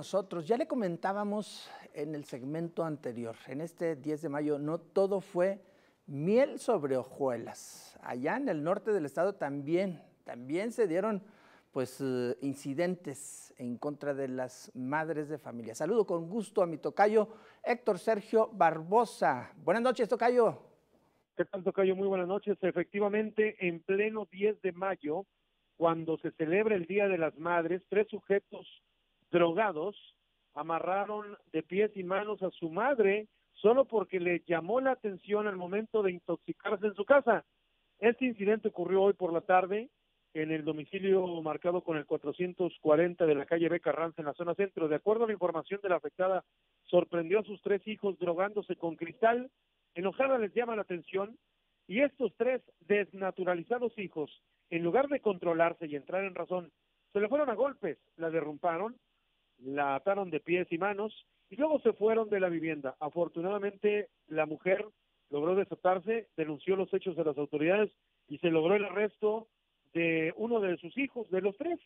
nosotros. Ya le comentábamos en el segmento anterior, en este 10 de mayo, no todo fue miel sobre hojuelas. Allá en el norte del estado también, también se dieron pues eh, incidentes en contra de las madres de familia. Saludo con gusto a mi tocayo Héctor Sergio Barbosa. Buenas noches, tocayo. ¿Qué tal, tocayo? Muy buenas noches. Efectivamente, en pleno 10 de mayo, cuando se celebra el Día de las Madres, tres sujetos drogados amarraron de pies y manos a su madre solo porque le llamó la atención al momento de intoxicarse en su casa. Este incidente ocurrió hoy por la tarde en el domicilio marcado con el 440 de la calle B. En la zona centro. De acuerdo a la información de la afectada, sorprendió a sus tres hijos drogándose con cristal. Enojada les llama la atención y estos tres desnaturalizados hijos en lugar de controlarse y entrar en razón, se le fueron a golpes, la derrumparon, la ataron de pies y manos y luego se fueron de la vivienda. Afortunadamente, la mujer logró desatarse, denunció los hechos de las autoridades y se logró el arresto de uno de sus hijos, de los tres,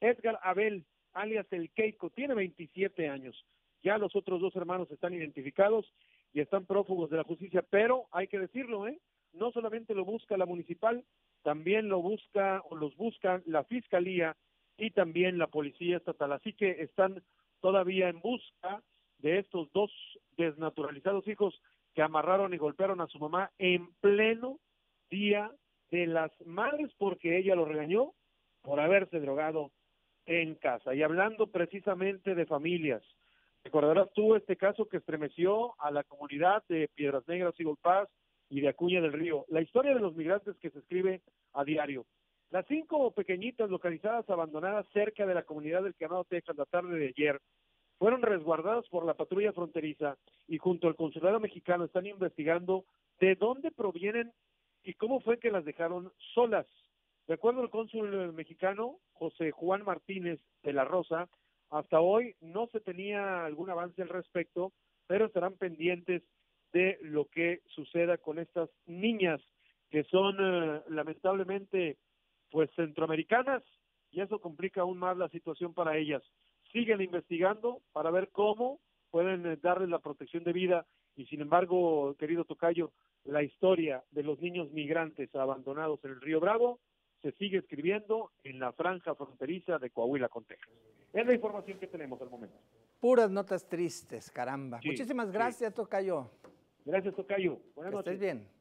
Edgar Abel, alias el Keiko, tiene 27 años. Ya los otros dos hermanos están identificados y están prófugos de la justicia, pero hay que decirlo, ¿eh? No solamente lo busca la municipal, también lo busca o los buscan la fiscalía y también la policía estatal. Así que están todavía en busca de estos dos desnaturalizados hijos que amarraron y golpearon a su mamá en pleno día de las madres porque ella lo regañó por haberse drogado en casa. Y hablando precisamente de familias, recordarás tú este caso que estremeció a la comunidad de Piedras Negras y Golpaz y de Acuña del Río. La historia de los migrantes que se escribe a diario. Las cinco pequeñitas localizadas abandonadas cerca de la comunidad del Canado Texas la tarde de ayer fueron resguardadas por la patrulla fronteriza y junto al consulado mexicano están investigando de dónde provienen y cómo fue que las dejaron solas. De acuerdo al cónsul mexicano José Juan Martínez de la Rosa, hasta hoy no se tenía algún avance al respecto, pero estarán pendientes de lo que suceda con estas niñas que son eh, lamentablemente pues centroamericanas y eso complica aún más la situación para ellas. Siguen investigando para ver cómo pueden eh, darles la protección de vida y sin embargo, querido Tocayo, la historia de los niños migrantes abandonados en el Río Bravo se sigue escribiendo en la franja fronteriza de Coahuila con Texas. Es la información que tenemos al momento. Puras notas tristes, caramba. Muchísimas gracias, Tocayo. Gracias, Tocayo. Buenas noches. Estés bien.